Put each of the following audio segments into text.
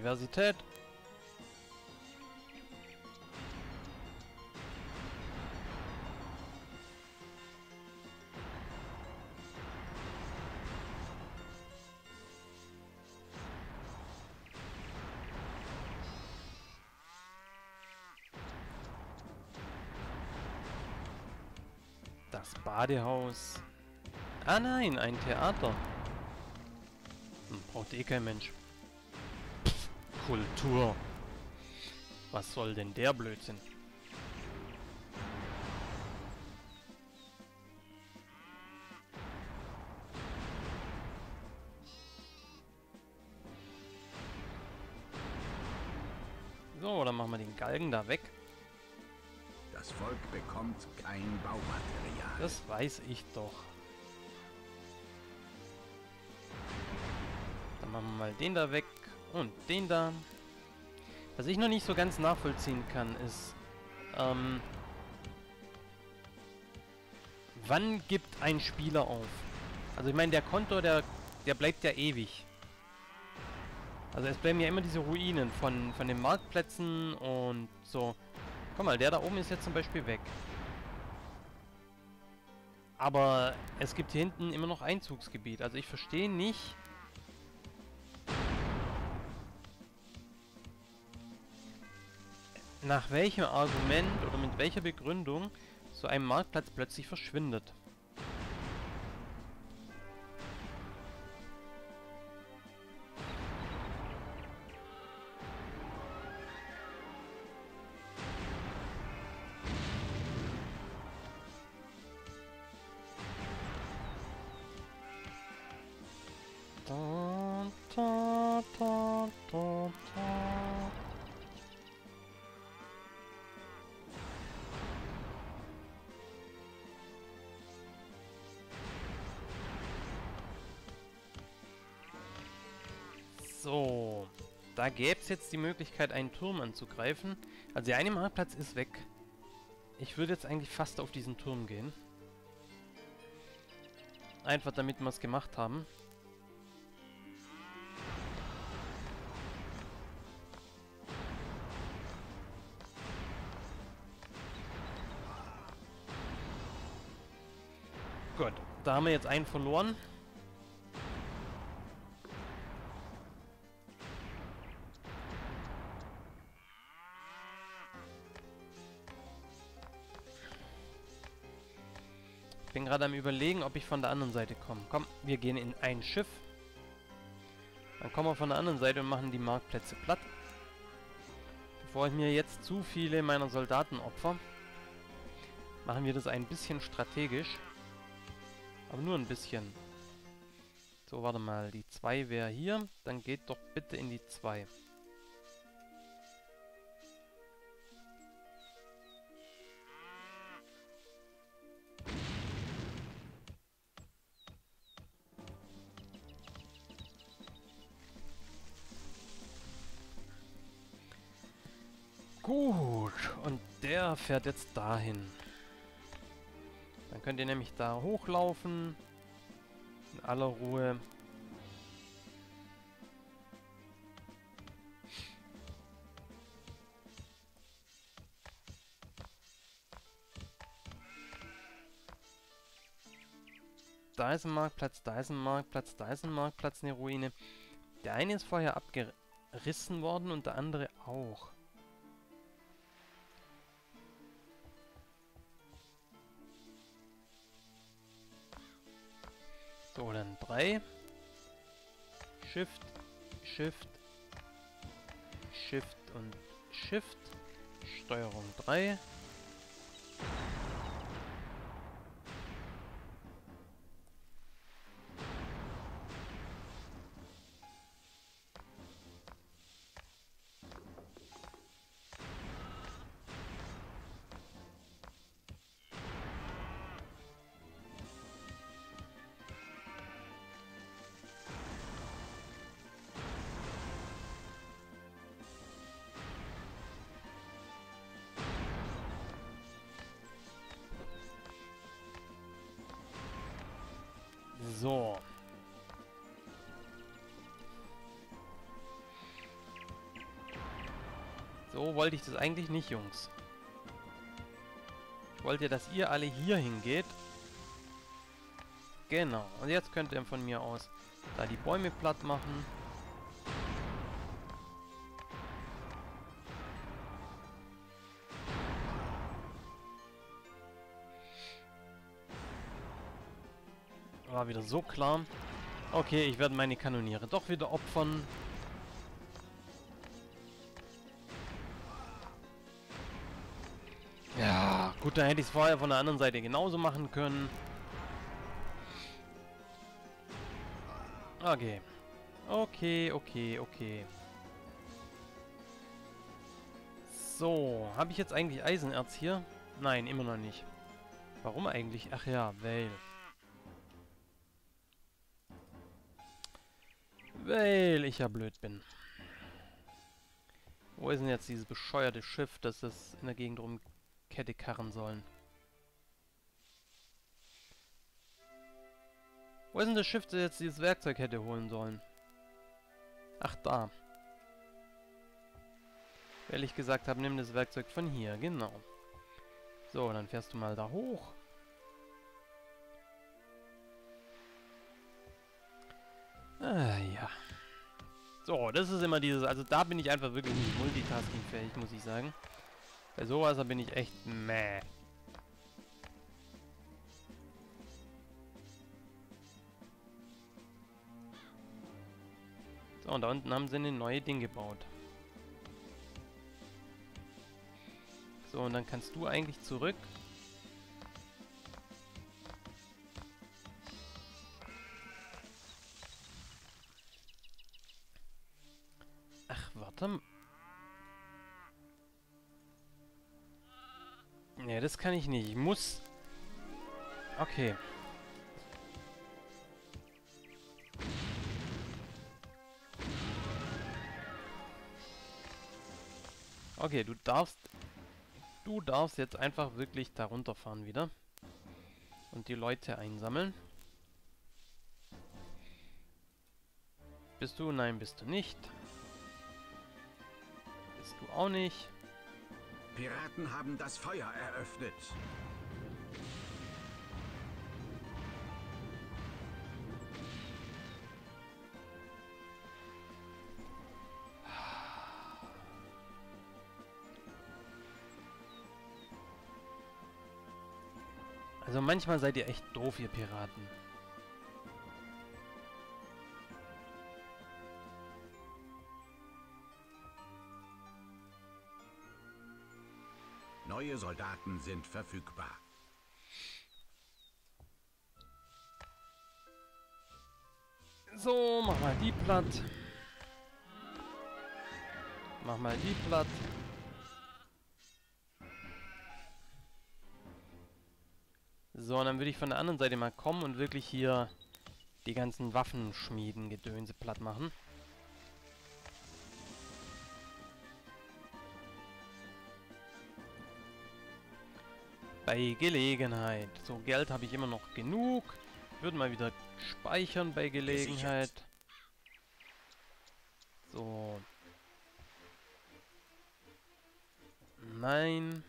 Universität. Das Badehaus. Ah nein, ein Theater. Hm, braucht eh kein Mensch. Kultur. Was soll denn der Blödsinn? So, dann machen wir den Galgen da weg. Das Volk bekommt kein Baumaterial. Das weiß ich doch. Dann machen wir mal den da weg und den da. Was ich noch nicht so ganz nachvollziehen kann, ist, ähm, wann gibt ein Spieler auf? Also ich meine, der Konto, der, der bleibt ja ewig. Also es bleiben ja immer diese Ruinen von, von den Marktplätzen und so. Guck mal, der da oben ist jetzt zum Beispiel weg. Aber es gibt hier hinten immer noch Einzugsgebiet. Also ich verstehe nicht... Nach welchem Argument oder mit welcher Begründung so ein Marktplatz plötzlich verschwindet. So, da gäbe es jetzt die Möglichkeit, einen Turm anzugreifen. Also der eine Marktplatz ist weg. Ich würde jetzt eigentlich fast auf diesen Turm gehen. Einfach damit wir es gemacht haben. Gut, da haben wir jetzt einen verloren. Gerade am überlegen, ob ich von der anderen Seite komme. Komm, wir gehen in ein Schiff. Dann kommen wir von der anderen Seite und machen die Marktplätze platt. Bevor ich mir jetzt zu viele meiner Soldaten opfer, machen wir das ein bisschen strategisch. Aber nur ein bisschen. So, warte mal. Die 2 wäre hier. Dann geht doch bitte in die 2. Gut, und der fährt jetzt dahin. Dann könnt ihr nämlich da hochlaufen. In aller Ruhe. Da ist ein Marktplatz, da ist ein Marktplatz, da ist ein Marktplatz, eine Ruine. Der eine ist vorher abgerissen worden und der andere auch. So, dann 3. Shift, Shift, Shift und Shift. Steuerung 3. So. So wollte ich das eigentlich nicht, Jungs. Ich wollte, dass ihr alle hier hingeht. Genau. Und jetzt könnt ihr von mir aus da die Bäume platt machen. War wieder so klar. Okay, ich werde meine Kanoniere doch wieder opfern. Ja, gut, dann hätte ich es vorher von der anderen Seite genauso machen können. Okay. Okay, okay, okay. So, habe ich jetzt eigentlich Eisenerz hier? Nein, immer noch nicht. Warum eigentlich? Ach ja, weil... Weil ich ja blöd bin. Wo ist denn jetzt dieses bescheuerte Schiff, das es in der Gegend rum Kette karren sollen? Wo ist denn das Schiff, das jetzt dieses Werkzeug hätte holen sollen? Ach, da. Weil ich gesagt habe, nimm das Werkzeug von hier, genau. So, dann fährst du mal da hoch. Ah, ja. So, das ist immer dieses... Also da bin ich einfach wirklich nicht multitaskingfähig, muss ich sagen. Bei sowas da bin ich echt meh. So, und da unten haben sie eine neue Ding gebaut. So, und dann kannst du eigentlich zurück. Das kann ich nicht. Ich muss... Okay. Okay, du darfst... Du darfst jetzt einfach wirklich da runterfahren wieder. Und die Leute einsammeln. Bist du? Nein, bist du nicht. Bist du auch nicht. Piraten haben das Feuer eröffnet. Also manchmal seid ihr echt doof, ihr Piraten. Neue Soldaten sind verfügbar. So, mach mal die platt. Mach mal die platt. So, und dann würde ich von der anderen Seite mal kommen und wirklich hier die ganzen Waffenschmieden Gedönse platt machen. Bei Gelegenheit. So, Geld habe ich immer noch genug. Würde mal wieder speichern bei Gelegenheit. So. Nein.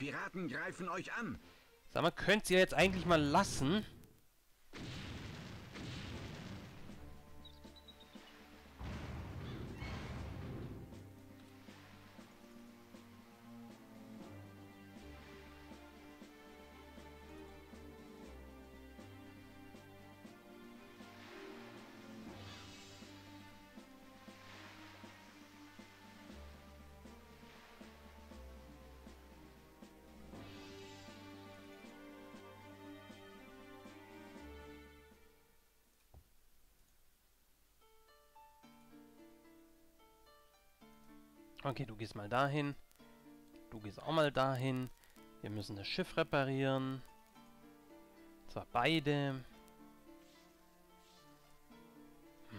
Piraten greifen euch an. Sag mal, könnt ihr jetzt eigentlich mal lassen? Okay, du gehst mal dahin. Du gehst auch mal dahin. Wir müssen das Schiff reparieren. Zwar beide.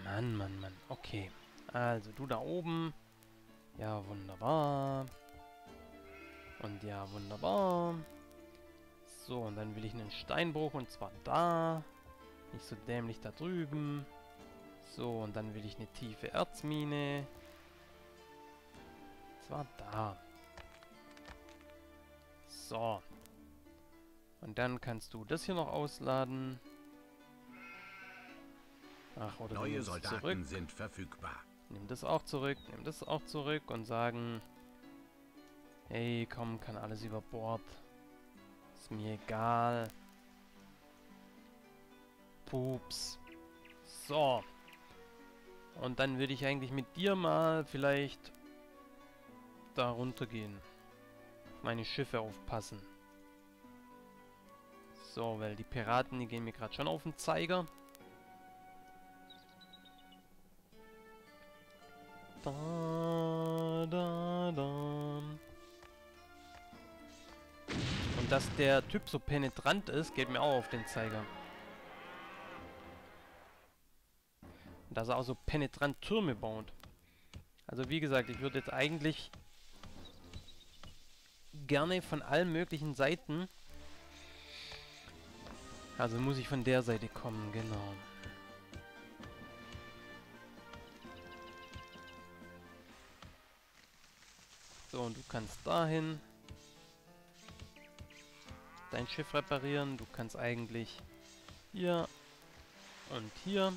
Mann, Mann, Mann. Okay. Also, du da oben. Ja, wunderbar. Und ja, wunderbar. So, und dann will ich einen Steinbruch und zwar da. Nicht so dämlich da drüben. So, und dann will ich eine tiefe Erzmine. Zwar da. So. Und dann kannst du das hier noch ausladen. Ach, oder Neue Soldaten zurück. sind verfügbar. Nimm das auch zurück, nimm das auch zurück und sagen... Hey, komm, kann alles über Bord. Ist mir egal. Pups. So. Und dann würde ich eigentlich mit dir mal vielleicht da runtergehen. Meine Schiffe aufpassen. So, weil die Piraten, die gehen mir gerade schon auf den Zeiger. Da, da, da. Und dass der Typ so penetrant ist, geht mir auch auf den Zeiger. Dass er auch so penetrant Türme baut. Also wie gesagt, ich würde jetzt eigentlich gerne von allen möglichen Seiten... Also muss ich von der Seite kommen, genau. So, und du kannst dahin dein Schiff reparieren. Du kannst eigentlich hier und hier.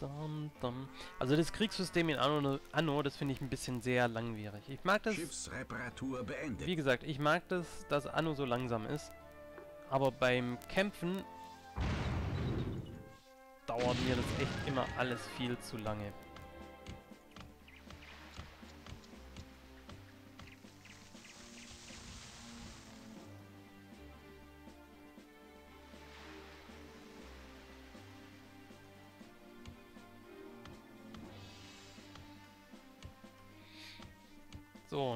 Dum, dum. Also das Kriegssystem in Anno, Anno das finde ich ein bisschen sehr langwierig. Ich mag das... Schiffsreparatur beendet. Wie gesagt, ich mag das, dass Anno so langsam ist. Aber beim Kämpfen dauert mir das echt immer alles viel zu lange.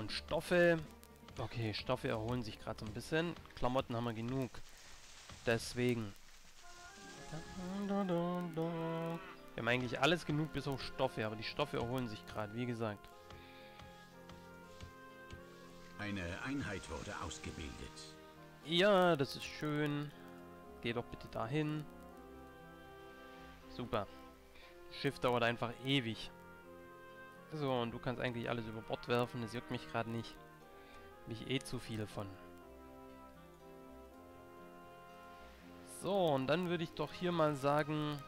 Und Stoffe. Okay, Stoffe erholen sich gerade so ein bisschen. Klamotten haben wir genug. Deswegen. Wir haben eigentlich alles genug bis auf Stoffe, aber die Stoffe erholen sich gerade, wie gesagt. Eine Einheit wurde ausgebildet. Ja, das ist schön. Geh doch bitte dahin. Super. Das Schiff dauert einfach ewig. So, und du kannst eigentlich alles über Bord werfen. Das juckt mich gerade nicht. Hab ich eh zu viel von. So, und dann würde ich doch hier mal sagen...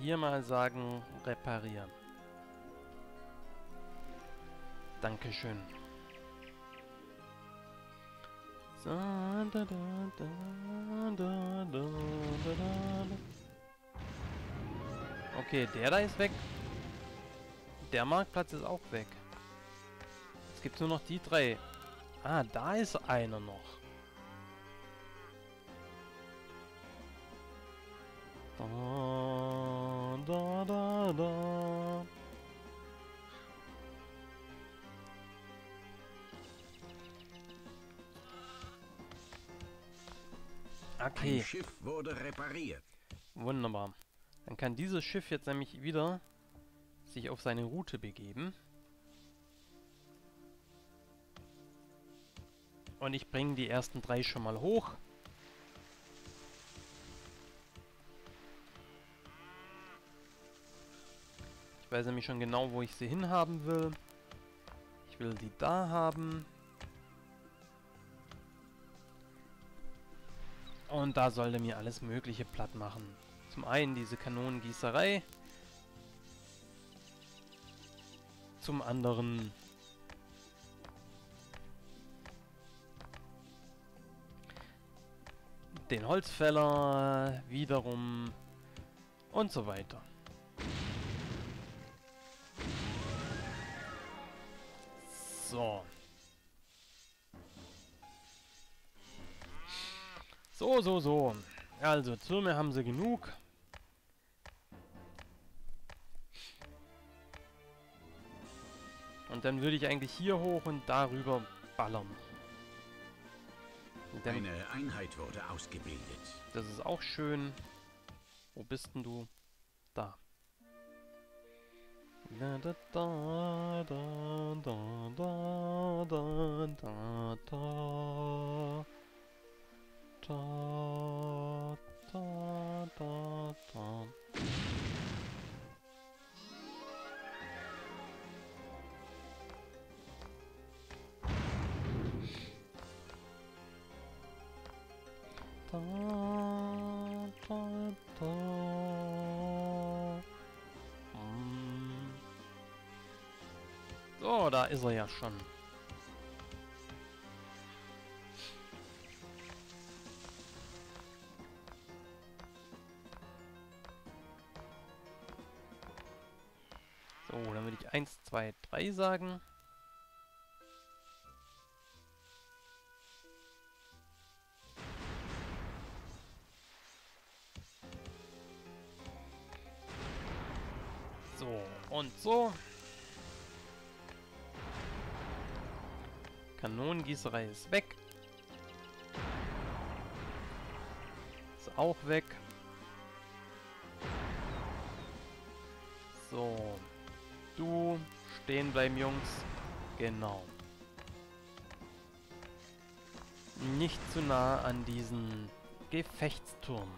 Hier mal sagen, reparieren. Dankeschön. So, da, da, da, da, da, da, da. Okay, der da ist weg. Der Marktplatz ist auch weg. Es gibt nur noch die drei. Ah, da ist einer noch. Da, da, da, da. Okay. Ein Schiff wurde repariert. Wunderbar. Dann kann dieses Schiff jetzt nämlich wieder sich auf seine Route begeben. Und ich bringe die ersten drei schon mal hoch. Ich weiß nämlich schon genau, wo ich sie hinhaben will. Ich will die da haben. Und da sollte mir alles mögliche platt machen. Zum einen diese Kanonengießerei. Zum anderen den Holzfäller wiederum und so weiter. So. So, so, so. Also, Türme haben sie genug. Und dann würde ich eigentlich hier hoch und darüber ballern. Eine Einheit wurde ausgebildet. Das ist auch schön. Wo bist denn du? Da da da da da da da da da da, da, da, da. Da, ist er ja schon. So, dann würde ich 1, 2, 3 sagen. So, und so. Kanonengießerei ist weg. Ist auch weg. So. Du stehen bleiben, Jungs. Genau. Nicht zu nah an diesen Gefechtsturm.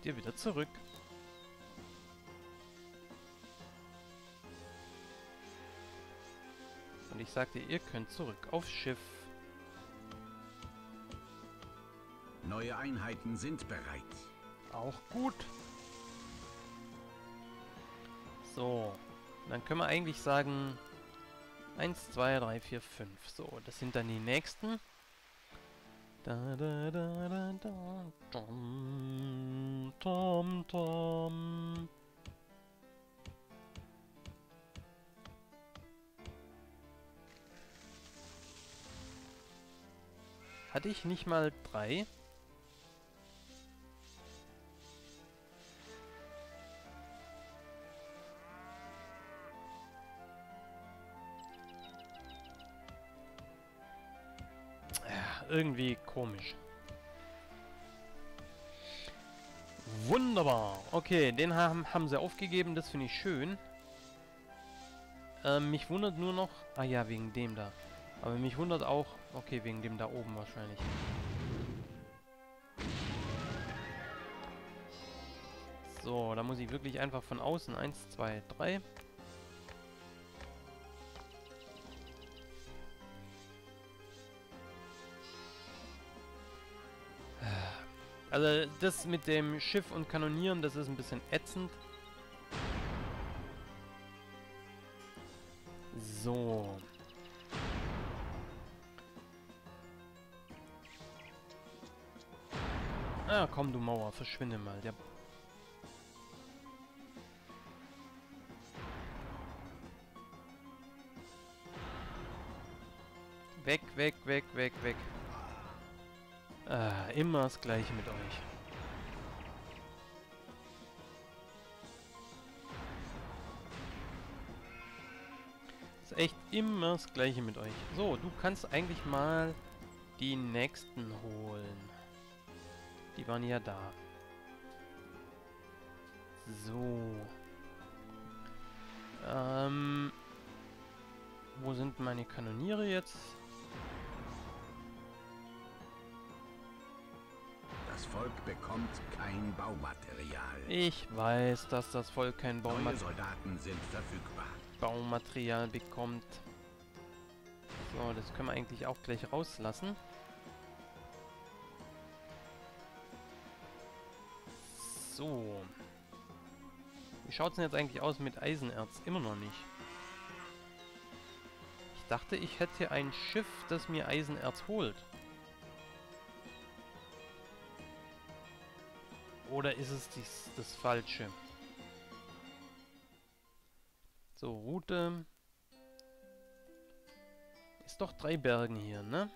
Könnt ihr wieder zurück. Und ich sagte, ihr könnt zurück aufs Schiff. Neue Einheiten sind bereit. Auch gut. So, dann können wir eigentlich sagen 1, 2, 3, 4, 5. So, das sind dann die nächsten. Da, da, da, da, da, dum, dum, dum. Hatte ich nicht mal drei? Irgendwie komisch. Wunderbar. Okay, den haben, haben sie aufgegeben. Das finde ich schön. Ähm, mich wundert nur noch... Ah ja, wegen dem da. Aber mich wundert auch... Okay, wegen dem da oben wahrscheinlich. So, da muss ich wirklich einfach von außen. Eins, zwei, drei. Also das mit dem Schiff und Kanonieren, das ist ein bisschen ätzend. So. Ah, komm du Mauer, verschwinde mal. Der weg, weg, weg, weg, weg. Immer das gleiche mit euch. Ist echt immer das gleiche mit euch. So, du kannst eigentlich mal die nächsten holen. Die waren ja da. So. Ähm. Wo sind meine Kanoniere jetzt? Das Volk bekommt kein Baumaterial. Ich weiß, dass das Volk kein Neue Baumat Soldaten sind verfügbar. Baumaterial bekommt. So, das können wir eigentlich auch gleich rauslassen. So. Wie schaut es denn jetzt eigentlich aus mit Eisenerz? Immer noch nicht. Ich dachte, ich hätte ein Schiff, das mir Eisenerz holt. Oder ist es dies, das Falsche? So, Route. Ist doch drei Bergen hier, ne?